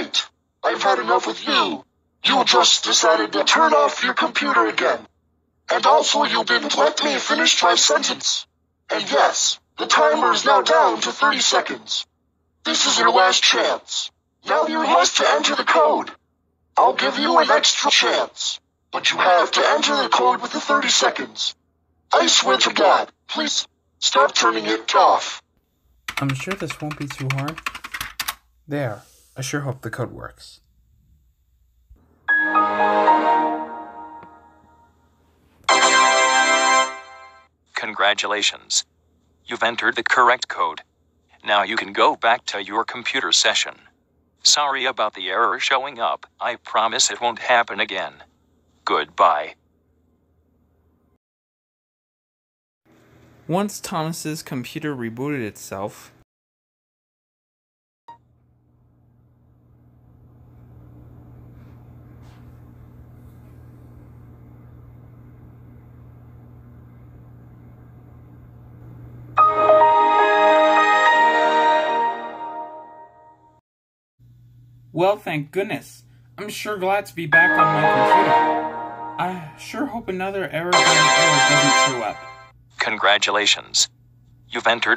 right. I've had enough with you. You just decided to turn off your computer again. And also you didn't let me finish my sentence. And yes, the timer is now down to 30 seconds. This is your last chance. Now you must to enter the code. I'll give you an extra chance. But you have to enter the code within 30 seconds. I swear to God, please, stop turning it off. I'm sure this won't be too hard. There. I sure hope the code works. Congratulations. You've entered the correct code. Now you can go back to your computer session. Sorry about the error showing up. I promise it won't happen again. Goodbye. Once Thomas's computer rebooted itself, Well, thank goodness. I'm sure glad to be back on my computer. I sure hope another error doesn't show up. Congratulations. You've entered